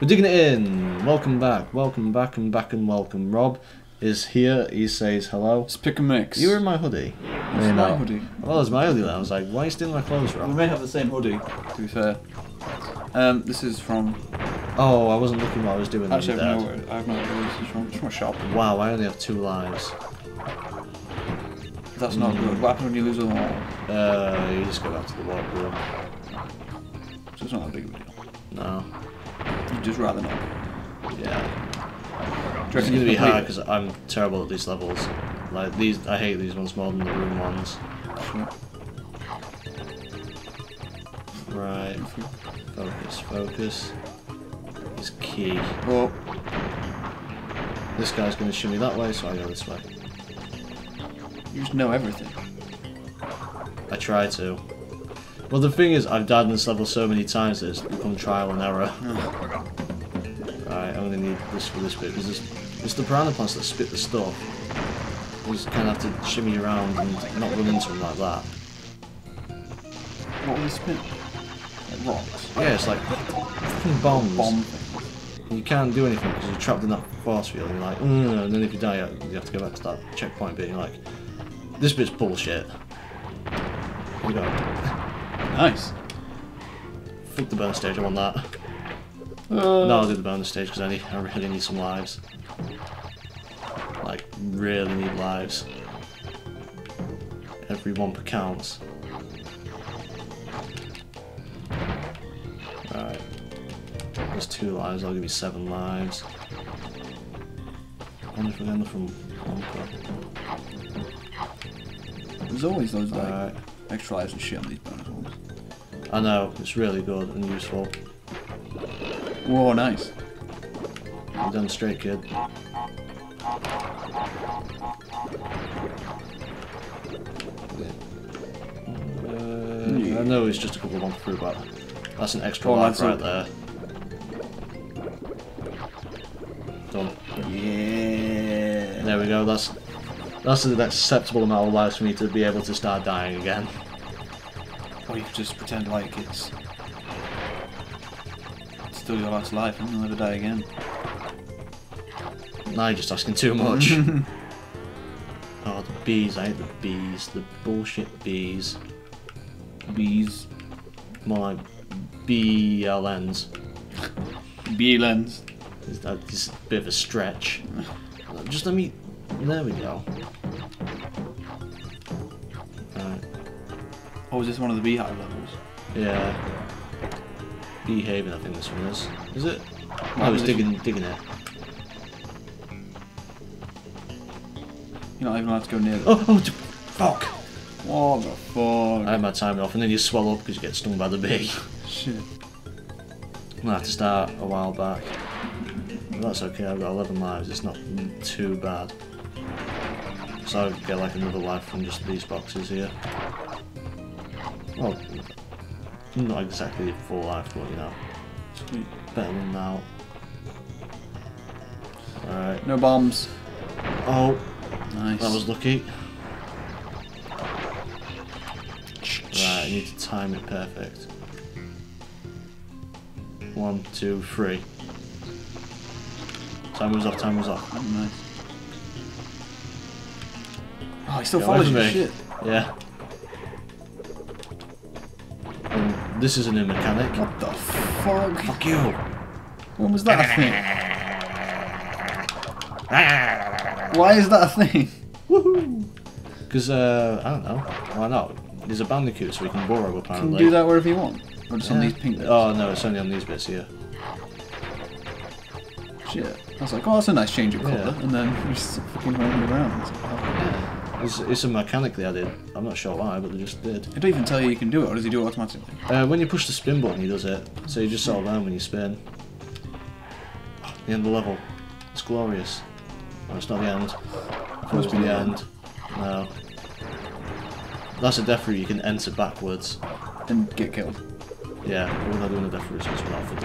We're digging it in. Welcome back. Welcome back and back and welcome. Rob is here. He says hello. Let's pick a mix. You were in my hoodie. It's You my know. hoodie. Well, it's my hoodie then. I was like, why are you stealing my clothes, Rob? We may have the same hoodie, to be fair. Um, this is from. Oh, I wasn't looking what I was doing. Actually, I have no, I have no idea where this is from. It's from a shop. Wow, I only have two lives. That's not good. What happens when you lose them all? Uh, you just go back to the warp room. So it's not that big of a deal. No. Just rather not. Yeah. It's gonna be hard because I'm terrible at these levels. Like these, I hate these ones more than the room ones. Sure. Right. Focus, focus. Is key. Oh. This guy's gonna shoot me that way, so I go this way. you just know everything. I try to. Well, the thing is, I've died in this level so many times that it's become trial and error. Right, oh. I'm gonna need this for this bit because it's, it's the piranha plants that spit the stuff. You just kind of have to shimmy around and not run into them like that. What will they spin? Like rocks. Yeah, it's like fucking bombs. Bomb. You can't do anything because you're trapped in that force field. And you're like, mm, and then if you die, you have to go back to that checkpoint bit. You're like, this bit's bullshit. We go. Nice. Fuck the burn stage. I want that. Uh, No, I'll do the bonus stage because I need, I really need some lives. Like, really need lives. Every one per counts. Right. There's two lives, I'll give you seven lives. I wonder if we're going from Wonka. There's always those like Alright. extra lives and shit on these bonus ones. I know, it's really good and useful. Whoa, nice. You're done straight, kid. Uh, I know it's just a couple of months through, but that's an extra Oh, life right there. Done. Yeah. There we go. That's that's an acceptable amount of lives for me to be able to start dying again. Or you could just pretend like it's still your last life and you'll never die again. Now you're just asking too much. oh, the bees! I hate the bees. The bullshit bees. Bees. More like BLNs. Bee lens. Is that is a bit of a stretch? Just let me. There we go. Alright. Oh, is this one of the beehive levels? Yeah. Bee Haven, I think this one is. Is it? No, I was digging, digging it. You're not even allowed to go near them. Oh, oh, fuck! What the fuck? I had my timing off, and then you swell up because you get stung by the bee. Shit. I'm gonna have to start a while back. But that's okay, I've got 11 lives, it's not too bad. So I'll get like another life from just these boxes here. Well, not exactly full life, but you know, Sweet. better than now. Alright. No bombs. Oh, Nice. that was lucky. Right, I need to time it perfect. One, two, three. Time was off, time was off. Oh, nice. Oh, he still follows me. Shit. Yeah. This is a new mechanic. What the fuck? Fuck you! When was that a thing? Why is that a thing? Woohoo! Because, uh, I don't know. Why not? There's a bandicoot so we can borrow apparently. you can do that wherever you want? Or just on these pink bits? Oh no, it's only on these bits here. Shit. I was like, oh, that's a nice change of colour. Yeah. And then you just fucking rolling around. It's oh. It's, a mechanic they added. I'm not sure why, but they just did. It don't even tell you you can do it, or does he do it automatically? Uh, when you push the spin button, he does it. So you just settle down when you spin. Oh, the end of the level. It's glorious. No, it's not the end. It must be the end. No. That's a death route you can enter backwards. And get killed. Yeah, but we're not doing a death route, so it's not for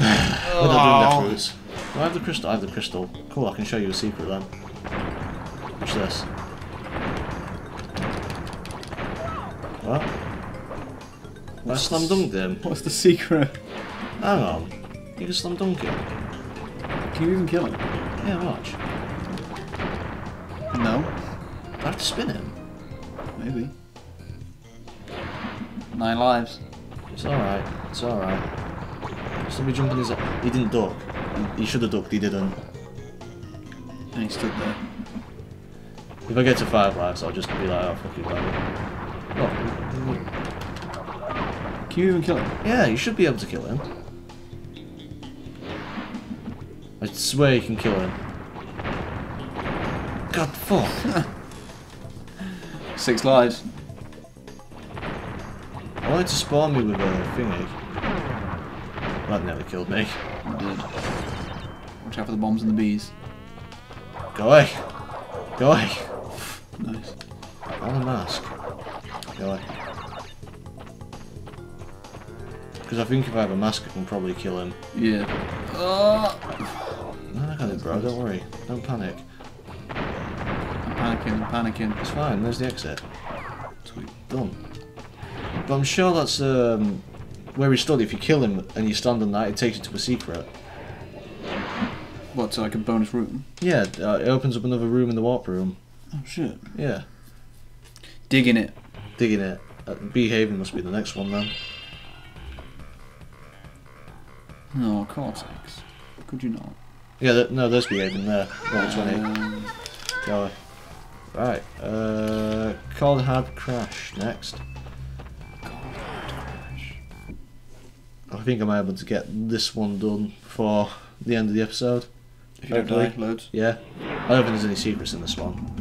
we're not doing death routes. Do I have the crystal? I have the crystal. Cool, I can show you a secret then. Watch this. What? I slam dunked him. What's the secret? Hang on. You can slam dunk him. Can you even kill him? Yeah, watch. No. I have to spin him. Maybe. Nine lives. It's alright. It's alright. Somebody jumping his... He didn't duck. He, he should have ducked, he didn't. And he stood there. If I get to five lives, I'll just be like, oh, fuck you, buddy. Oh, Can you even kill him? yeah, you should be able to kill him. I swear you can kill him. God, fuck. Six lives. I wanted to spawn me with a thingy. That nearly killed me. Did. Watch out for the bombs and the bees. Go away. Go away. Nice. I want a mask. Away. Because I think if I have a mask, I can probably kill him. Yeah. Oh! No, I got it, bro. Don't worry. Don't panic. I'm panicking, I'm panicking. It's fine. There's the exit. Sweet. Done. But I'm sure that's um, where he stood. If you kill him and you stand on that, it takes you to a secret. What, so like a bonus room? Yeah, uh, it opens up another room in the warp room. Oh shit. Yeah. Digging it. Digging it. Uh, Bee Haven must be the next one then. Oh, Cortex. Could you not? Yeah, th no, there's Bee Haven there. Level 20. Um. Right. Uh, Cold Hard Crash next. I think I'm able to get this one done before the end of the episode. if you don't die, loads. Yeah. I don't think there's any secrets in this one.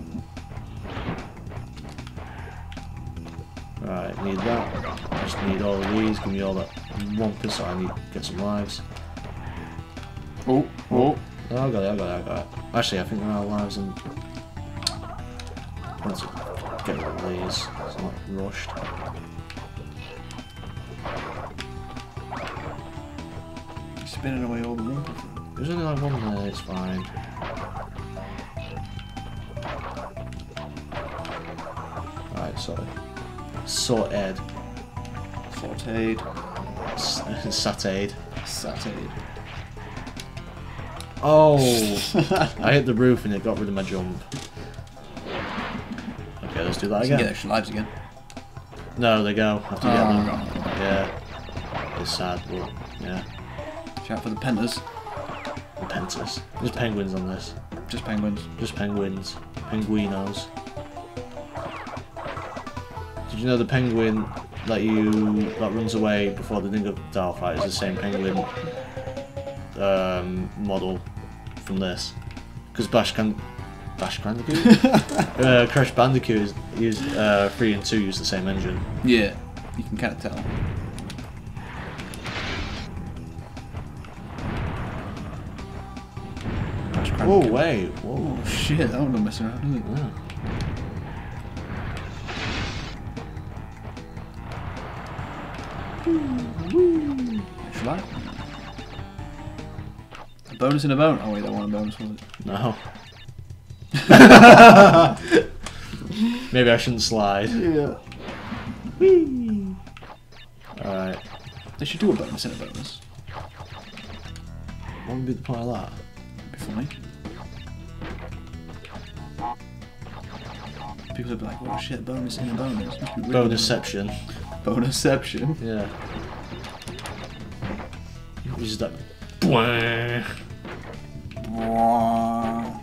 Need that. Just need all of these. Give me all that one so I need to get some lives. Oh, oh. Oh, I got it, I got it, I got it. Actually, I think they're out of lives and... Let's get rid of these. I'm not rushed. You're spinning away all the water. There's only like one there, it's fine. Alright, so... Sorted. Sauteed. S- Satayed. Sauteed. Oh! I hit the roof and it got rid of my jump. Okay, let's do that You can get again. extra lives again. No, they go. I have to get Oh, them. right. Yeah. It's sad, but yeah. Shout for the pentas. The pentas. There's penguins on this. Just penguins. Just penguins. Penguinos. Did you know the penguin that you that runs away before the Dingodile fight is the same penguin um, model from this? Because Bash can Bash Bandicoot, uh, Crash Bandicoot is, uh, three and two use the same engine. Yeah, you can kind of tell. Crash Crank. Oh wait, whoa. Oh shit, that one don't mess around, does it? Yeah. Extra life. A bonus in a bone. Oh wait, that wasn't a bonus, was it? No. Maybe I shouldn't slide. Yeah. Alright. They should do a bonus in a bonus. What would be the point of that? Be funny. People would be like, oh shit, bonus in a bonus. Really Bonusception. Bonusception. Yeah. Uses that. Bwah. Wow.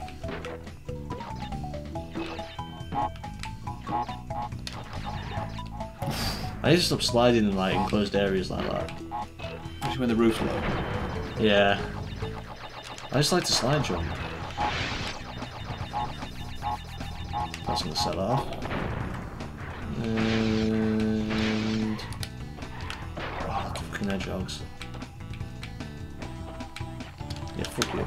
I need to stop sliding in like enclosed areas like that. Especially when the roof's low. Yeah. I just like to slide jump. That's gonna set off. Yeah, fuck you.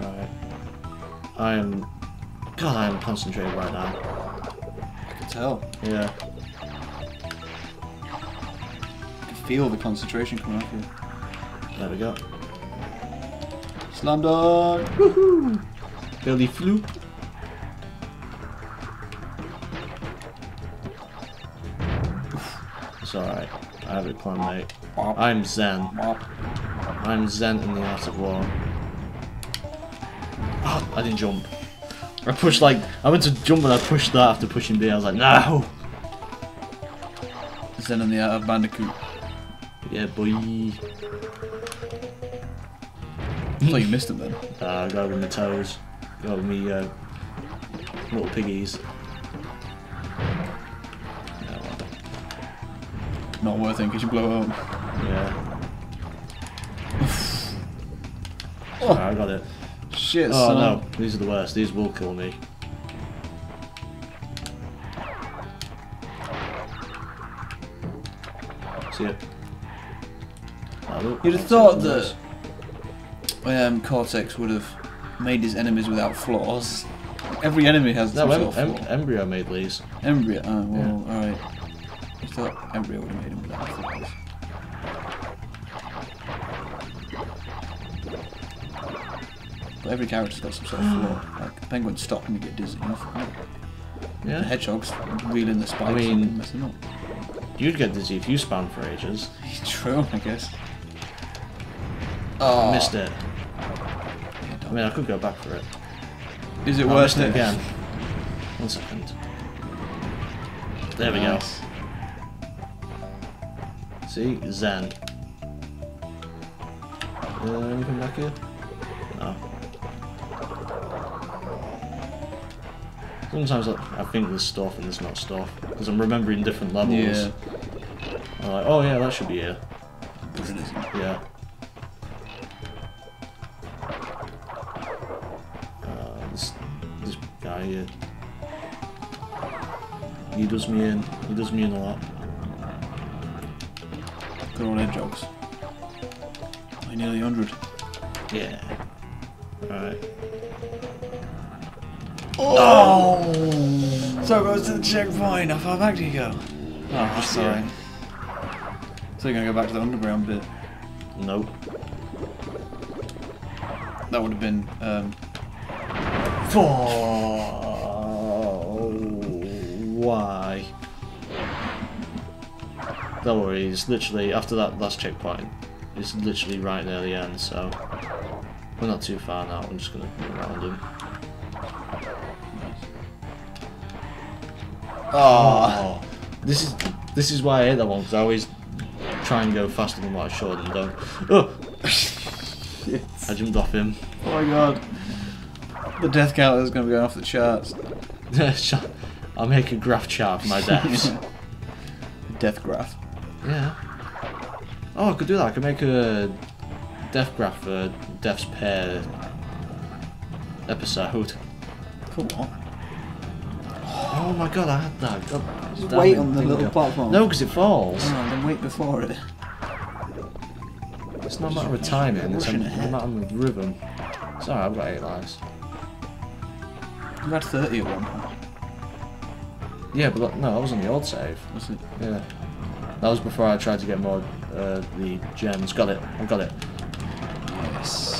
Right. I am. God, I am concentrated right now. I can tell. Yeah. I can feel the concentration coming off you. There we go. Slam dunk! Woohoo! Belly floop. It's alright. I have it planned, mate. I'm Zen. I'm Zen in the art of war. Oh, I didn't jump. I pushed like I went to jump and I pushed that after pushing B. I was like, no. Zen in the Art of Bandicoot. Yeah, boy. I thought you missed him then. Uh, I got with my toes. Got with me uh, little piggies. Not worth it because you blow up. yeah. Oh. I got it. Shit, Oh son. no, these are the worst. These will kill me. See it. Oh, You'd have thought that um, Cortex would have made his enemies without flaws. Every enemy has No, em sort of em flaw. N. Brio made these. N. Brio. Oh, well, alright. I thought N. Brio would have made him flaws. But every character's got some sort of flaw. Like penguins stop and you get dizzy. The Yeah. hedgehogs reeling the spikes I mean- and messing up. You'd get dizzy if you spanned for ages. True, I guess. Oh, Missed ah. it. Yeah, I mean, I could go back for it. Is it I worth it? it again. One second. There we go. See? Zen. Uh, anything back here? No. Sometimes I, I think there's stuff and there's not stuff. Because I'm remembering different levels. Yeah. I'm like, oh yeah, that should be here. But it isn't. Yeah. Uh, this, this guy here. He does me in. He does me in a lot. Good old hedgehogs. I nearly 100. Yeah. Alright. Oh! So it goes to the checkpoint. How far back do you go? Oh, Just sorry. here. So you're gonna go back to the underground bit. Nope. That would have been. Um, four. Why? Don't worry, it's literally after that last checkpoint. It's literally right near the end, so we're not too far now. I'm just gonna go around him. Ah. Oh, this is this is why I hate that one because I always try and go faster than what I should and don't. Oh, I jumped off him. oh my god. The death counter is gonna be going off the charts. I'll make a graph chart for my deaths. Death graph. Yeah. Oh, I could do that. I could make a death graph for deaths Pair episode. Come on. Oh my god, I had that. God, Just wait on the little platform. No, because it falls. Oh, then wait before it. It's not a matter of timing, it's a, matter of rhythm. Sorry, I've got eight lives. You had 30 at one point. Yeah, but that, no, that was on the old save. Was it? Yeah. That was before I tried to get more uh, the gems. Got it. I got it. Yes.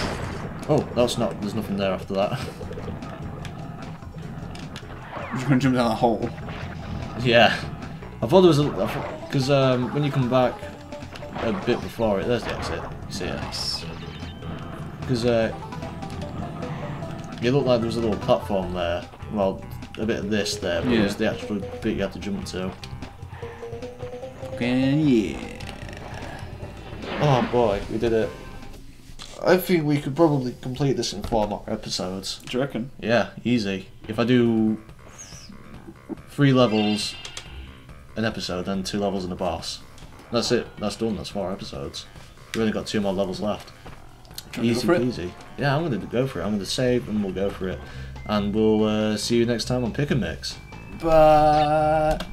Oh, that's not. There's nothing there after that. You're gonna jump down that hole. yeah. I thought there was a because um, when you come back a bit before it, there's the exit. You see it? Because uh, it looked like there was a little platform there. Well, a bit of this there, but it was the actual bit you had to jump to. And yeah. Oh boy, we did it. I think we could probably complete this in four more episodes. Do you reckon? Yeah, easy. If I do three levels an episode, then two levels and a boss. That's it. That's done. That's four episodes. We've only got two more levels left. Do Easy go for it? peasy. Yeah, I'm gonna go for it. I'm gonna save and we'll go for it. And we'll uh, see you next time on Pick and Mix. Bye.